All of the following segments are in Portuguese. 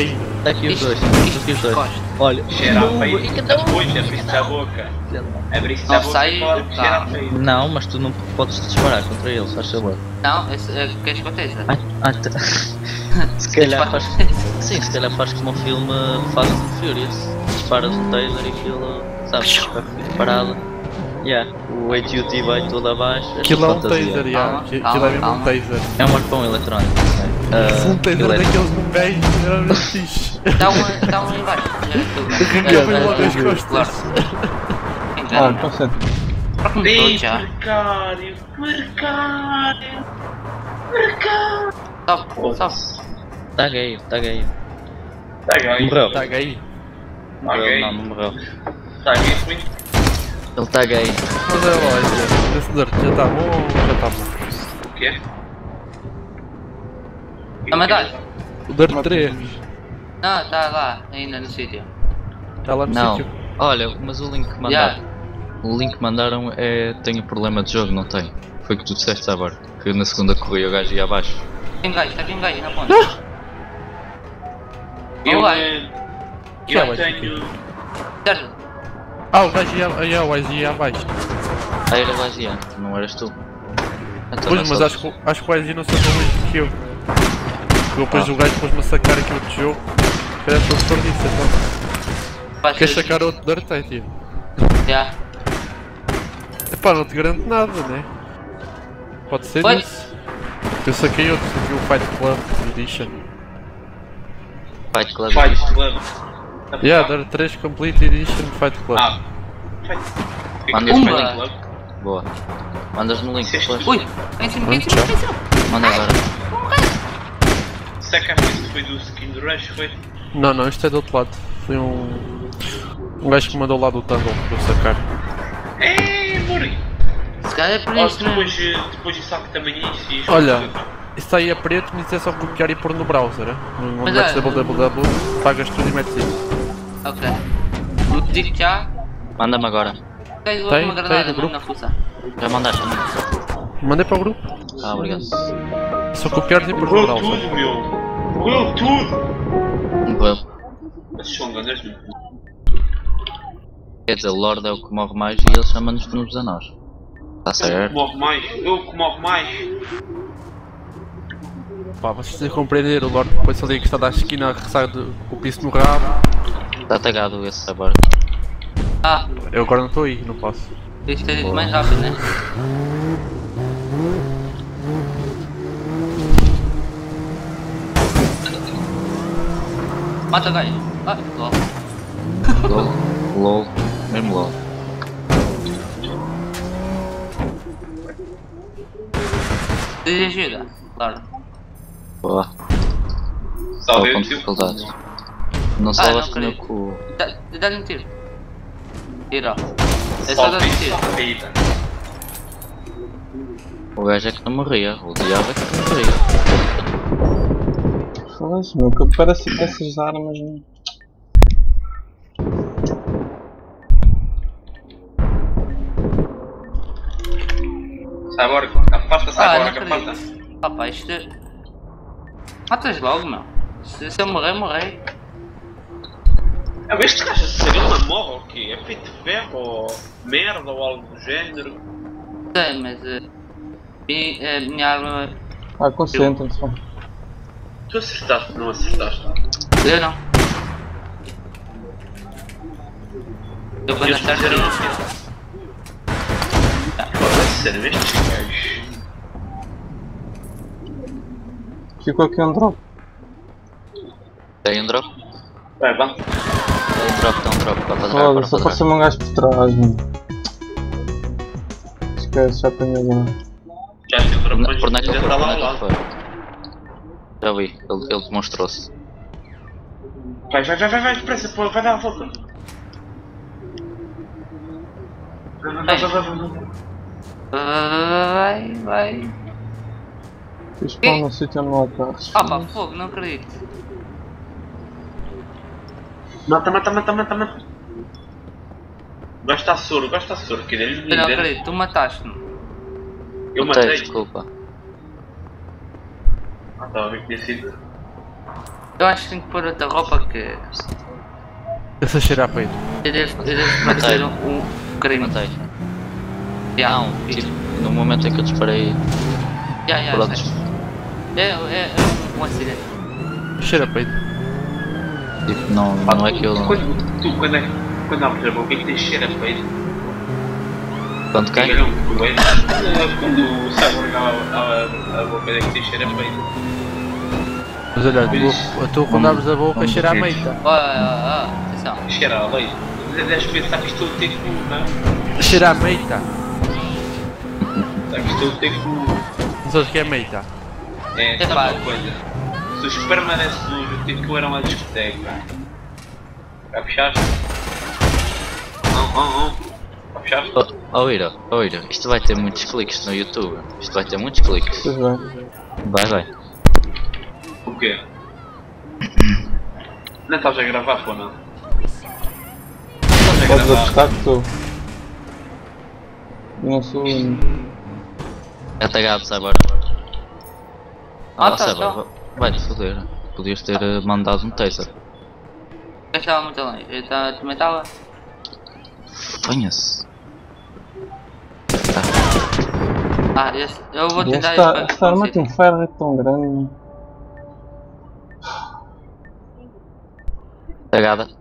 Está aqui os dois. aqui os dois. Olha. Cheira a Não, peito. e que Depois não. abriste a boca. Abriste Não a boca sai, e tá. cheirar. Não, mas tu não podes disparar contra eles, faz favor. Não, esse, é, queres que esteja? Ah, ah, tá. se calhar faz. Sim, se calhar faz como o filme Fast and Furious. Disparas um taser e aquilo. Sabes? Parado. Yeah, o ATUT vai todo abaixo. esta aquilo é um taser, já. Calma, Aquilo é mesmo um taser. É um arpão eletrónico. Ah, Um taser daqueles muito fixe. Está um, está um embaixo. Arrepiou foi logo as costas. Ah, concentra. Ei, já. precário, precário, precário. Sobe, sobe. Tá gay, tá gay. Tá gay. Morreu. Tá gay. Tá Morreu, gay. Não, não morreu. Tá gay, sim. Ele tá gay. Mas é lógico. Esse dirt já tá bom ou já tá bom? O quê? A medalha? O Dirt 3 Não, está lá, ainda no sítio. está lá no Não. sítio. Olha, mas o link que mandaram. Já. O link que mandaram é. tem o problema de jogo, não tem? Foi o que tu disseste agora. Que na segunda corrida o gajo ia abaixo. Tem gajo, está aqui um gajo na ponta. Eu, eh, Que é, eu mas tenho. Sérgio, Ah, o gajo ia, ia, o gajo ia abaixo. Ah, era o gajo ia, não eras tu. Então, Pois, mas acho que, acho que o gajo não se acabou mais que eu. Porque depois Ah. o gajo pôs-me a sacar aquilo de jogo. Era todo por isso, então. Queres sacar outro Dirt, é, tio? Já. Epá, não te garanto nada, né? Pode ser Oi? isso. Eu saquei outro, saquei o Fight Club Edition. Fight Club. Fight Club. Yeah, Dirt 3 Complete Edition Fight Club. Ah. Mandas Uma. no link. Boa. Mandas no link depois. Ui, em cima, em cima, em cima. Manda agora. Será que isso foi do Skin do Rush? Foi? Não, não, isto é do outro lado. Foi um. Um gajo que mandou lá do Tunnel para eu sacar. Ei, morri. Se calhar é por Oh, isso, né? depois, eh, depois sabe que também é isso. e isto- Olha, isso aí é preto, mas isso é só copiar e pôr no browser. Onde Mas metes é. www, pagas tudo e metes isso. Ok. Eu digo já. Manda-me agora. Tens Tem, uma granada grupo. na. Já mandaste? Mandei para o grupo. Ah, obrigado. Só copiares e pôr no Morreu tudo, meu. Morreu tudo. Morreu. Esses são grandes, meu. Quer dizer, o Lord é o que morre mais e ele chama-nos a nós. Tá Eu que certo? morro mais. Eu que morro mais. Pá, vocês têm que compreender, o Lorde depois ali que está da esquina a de- com o piso no rabo. Está tagado esse agora. Ah, Eu agora não estou aí, não posso. isto é mais rápido, né? Mata o gajo. Ah, lol. LOL. LOL. Mesmo LOL. Ajuda, claro. Boa. Estou veio Não Ah, salvaste não o meu acredito. cu. Dá- Dá-lhe um tiro. Tira. É só Só dar um tiro. O gajo é que não morria. O diabo é que não morria. Foda-se, meu, que parece que essas armas. não- Sai agora. Afasta, sai Ah, afasta. Papá, isto é... Matas logo, meu. Se, se eu morrer, morrer. Ah, mas este gajo se ele não morre ou o quê? É feito de ferro ou merda ou algo do género? Sei, mas... eh, mi- eh, minha arma... Ah, concentra-se. só. Tu acertaste, não acertaste. Eu não. Eu quando fazer eu- uma coisa. Pô, sério, estes gajos. Ficou aqui um drop. Tem um drop? Vai, vá. Tem um drop, tem um drop. Para para Foda-se, trás. apareceu-me um gajo por trás, mano. Esquece, já apanhei lá. Já Por na- Por já foi, por lá. Já vi, ele, ele demonstrou-se. Vai, vai, vai, vai, vai, depressa, pô, vai dar a volta. Vai, vai, vai, vai, vai, vai. Vai, vai. Fiz pão no sítio onde não há carros. Opa, fogo, não acredito. Mata, mata, mata, mata, mata. Está soro, está soro, que ele Eu não acredito, tu mataste-me. Eu Matei, matei. desculpa. Ah, estava a ver que tinha sido. Eu acho que tenho que pôr outra roupa que. Essa cheira a peito. Eu devo, eu devo parecer um, um crime. Matei. Já, Não, tipo, no momento em que eu disparei. Pronto. sei. É, é, é um, acidente. Cheira a peito. Tipo, não, não é que eu. Quando, tu, quando, é, quando abres a boca, é que tens cheiro a peito? Quando coelho. Quando o Cyborg abre a, a boca, é que tens cheiro a. Mas olha, tu, tu quando abres a boca cheira a meita. Ó, ó, ó, atenção. Cheira a leite. Deves pensar que isto tem cu, não? Cheira a meita. Sabe que cu. Não sabes o que é meita? É, É uma coisa? Esperma desse sujo, tive que eu era uma discoteca. Já fechaste? Não, não, não. Já fechaste? Oh, oh Ira, oh Ira, isto vai ter muitos cliques no YouTube. Isto vai ter muitos cliques. Pois. Vai, vai. O quê? Não estás a gravar, pô, não? Estás a Podes gravar? apostar que estou. Não sou tagado, Cyber. Ah, Ah, tá, tá. va- vai-te foder. Podias ter eh, mandado um taser. Eu estava muito longe. Eu tava, também estava. Ponha-se. Ah, eu, eu vou tentar. esta, ir esta para- arma tem um ferro tão grande. Tagada.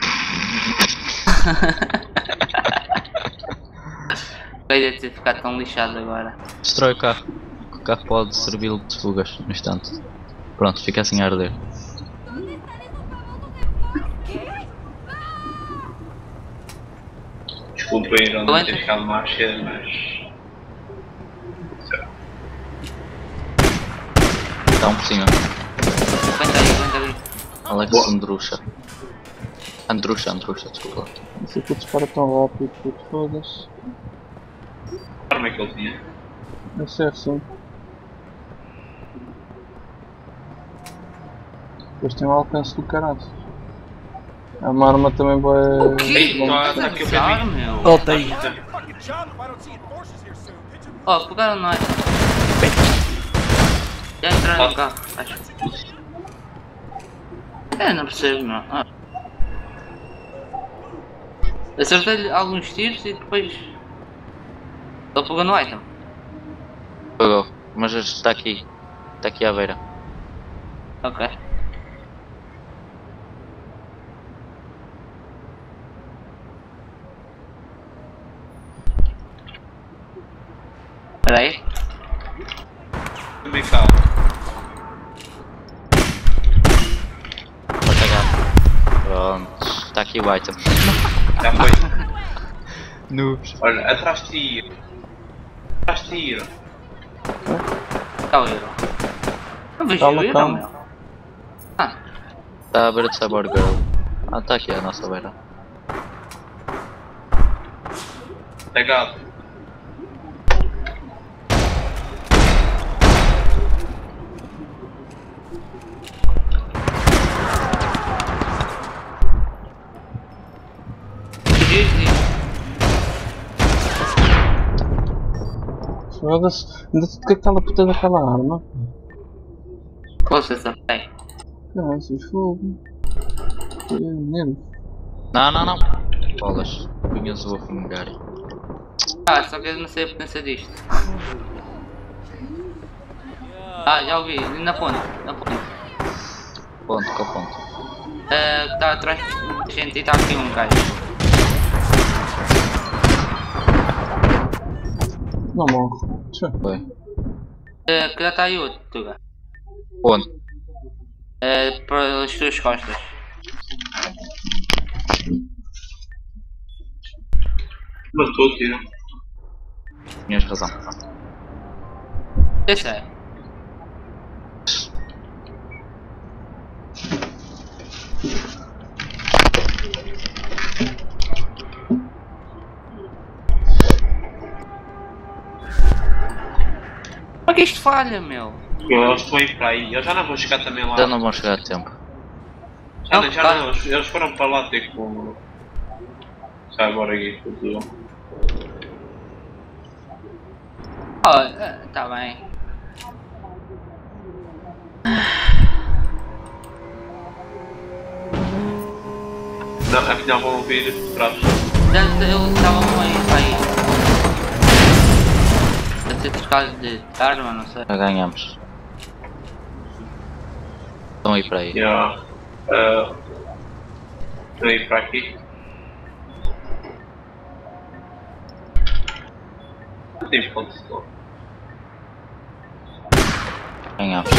Vai de ter ficado tão lixado agora. Destrói o carro. O carro pode servir de fugas no instante. Pronto, fica assim a arder. Desculpa aí, não Planta. ter ficado é mais cedo, mas. Dá um por cima. Planta ali, planta ali. Alex Boa. Andrucha. Andrucha, Andrucha, desculpa. Não sei que dispara tão rápido, puto, foda-se. Que arma é que ele tinha? É não sei, assim. Depois tem um alcance do caralho. É uma arma também boa. Ei, tá, tá aqui o Bizarro, Pedrinho. meu. Volta aí. Ó, pegaram nós. Já entraram no carro, acho. É, não percebo, meu. Ah. Acertei-lhe alguns tiros e depois. Ele pegou no item. Pegou. Mas está aqui. Está aqui à beira. Ok. Espera aí. Também calma. Está tagado. Pronto. Está aqui o item. Já foi. Noobs. Olha, atrás de tiro. Atrás de tiro. Está o Euro. Não vejo o Euro, meu. Ah, Está à beira de Cyborg Girl. Ah, está aqui à nossa beira. Tagado. Foda-se. Ainda te que aquela puta daquela arma. Ouça essa pé. Graças, fogo. Nervo. Não, não, não. Bolas. Punhas o afungar. Ah, só que eu não sei a potência disto. Ah, já ouvi, na ponte, na ponte. Ponto, qual ponto? Uh, tá atrás da gente e tá aqui um gajo. Não morre. Tchau. Foi. Uh, que já tá aí outro, Tuga. Onde? Uh, pelas tuas costas. Matou o tiro. Tinhas razão. Esse é. Que isto falha, meu? Eu estou aí para aí. Eu já não vou chegar também lá. Já não vão chegar a tempo. Já, não, já Tá. não. Eles, eles foram para lá ter com. Sai agora aqui. tudo. Oh, tá bem. Não, afinal vão vir trás. Já eu estava para aí. Ser trocado de arma, não sei. Já ganhamos. Estão aí para aí. Já. Uh, ir para aqui. Temos pontos de Ganhamos.